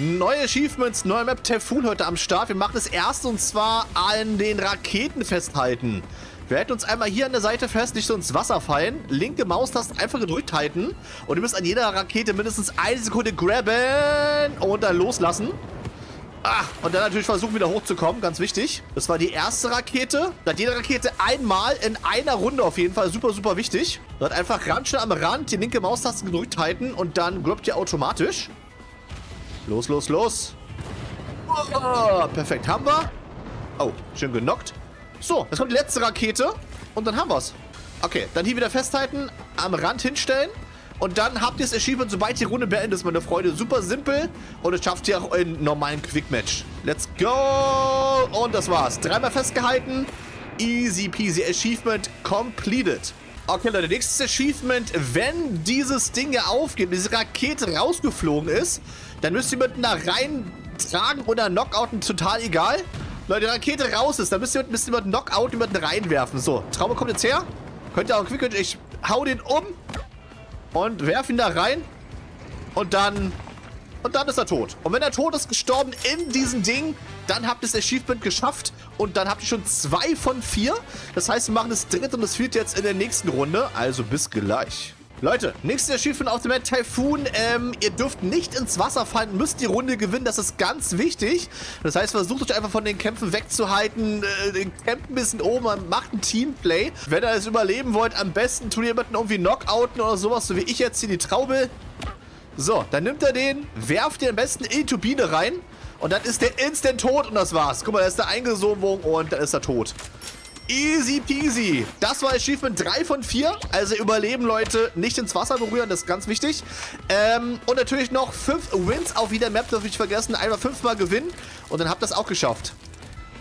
Neue Achievements, neue Map Typhoon heute am Start. Wir machen das erste und zwar an den Raketen festhalten. Wir halten uns einmal hier an der Seite fest, nicht so ins Wasser fallen. Linke Maustaste einfach gedrückt halten. Und ihr müsst an jeder Rakete mindestens eine Sekunde grabben und dann loslassen. Ah, und dann natürlich versuchen, wieder hochzukommen. Ganz wichtig. Das war die erste Rakete. Da hat jede Rakete einmal in einer Runde auf jeden Fall. Super, super wichtig. Dort einfach ganz schnell am Rand die linke Maustaste gedrückt halten und dann grabt ihr automatisch. Los, los, los. Oh, perfekt, haben wir. Oh, schön genockt. So, jetzt kommt die letzte Rakete und dann haben wir's. Okay, dann hier wieder festhalten, am Rand hinstellen und dann habt ihr das Achievement, sobald die Runde beendet ist, meine Freunde. Super simpel und es schafft ihr auch in normalen Quick-Match. Let's go! Und das war's. Dreimal festgehalten. Easy peasy. Achievement completed. Okay, Leute, nächstes Achievement. Wenn dieses Ding hier aufgeht, diese Rakete rausgeflogen ist, dann müsst ihr mit einer reintragen oder Knockouten, total egal. Leute, die Rakete raus ist, dann müsst ihr mit, müsst ihr mit Knockout jemanden reinwerfen. So, Traube kommt jetzt her. Könnt ihr auch quick, ich hau den um und werf ihn da rein. Und dann... Und dann ist er tot. Und wenn er tot ist, gestorben in diesem Ding, dann habt ihr das Achievement geschafft. Und dann habt ihr schon zwei von vier. Das heißt, wir machen das dritte und das vierte jetzt in der nächsten Runde. Also bis gleich. Leute, nächstes Achievement auf dem Map Typhoon. Ähm, ihr dürft nicht ins Wasser fallen, müsst die Runde gewinnen. Das ist ganz wichtig. Das heißt, versucht euch einfach von den Kämpfen wegzuhalten. Äh, den Camp ein bisschen oben, macht ein Teamplay. Wenn ihr es überleben wollt, am besten tut ihr jemanden irgendwie Knockouten oder sowas, so wie ich jetzt hier die Traube. So, dann nimmt er den, werft den am besten in die Turbine rein. Und dann ist der instant tot und das war's. Guck mal, da ist der eingesogen und dann ist er tot. Easy peasy. Das war Achievement 3 von 4. Also überleben, Leute. Nicht ins Wasser berühren, das ist ganz wichtig. Ähm, und natürlich noch 5 Wins auf jeder Map, darf ich nicht vergessen. Einmal 5 Mal gewinnen und dann habt ihr es auch geschafft.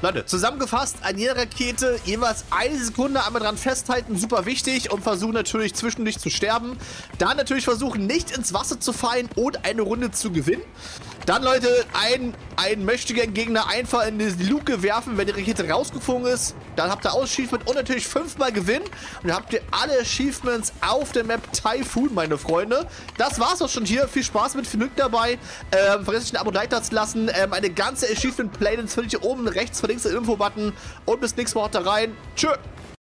Leute, zusammengefasst, an jeder Rakete jeweils eine Sekunde einmal dran festhalten, super wichtig und versuchen natürlich zwischendurch zu sterben. Dann natürlich versuchen, nicht ins Wasser zu fallen und eine Runde zu gewinnen. Dann, Leute, ein, ein möchtegern Gegner einfach in die Luke werfen, wenn die Rakete rausgeflogen ist. Dann habt ihr Achievement und natürlich fünfmal gewinnen. Und dann habt ihr alle Achievements auf der Map Typhoon, meine Freunde. Das war's auch schon hier. Viel Spaß mit, viel Glück dabei. Ähm, vergesst nicht ein Abo da zu lassen. Ähm, eine ganze Achievement-Playlist findet ihr oben rechts verlinkt im Info-Button. Und bis nächstes Mal haut da rein. Tschö.